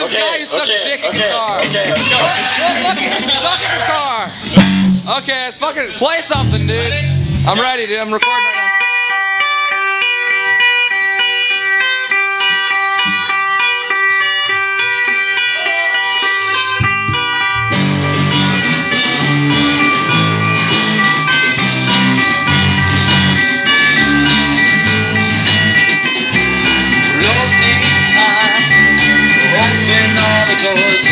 the okay, guy who sucks okay, dick okay, guitar. Okay, let's go. What, fucking guitar? Okay, let's fucking play something, dude. I'm ready, dude. I'm recording right now. Lord.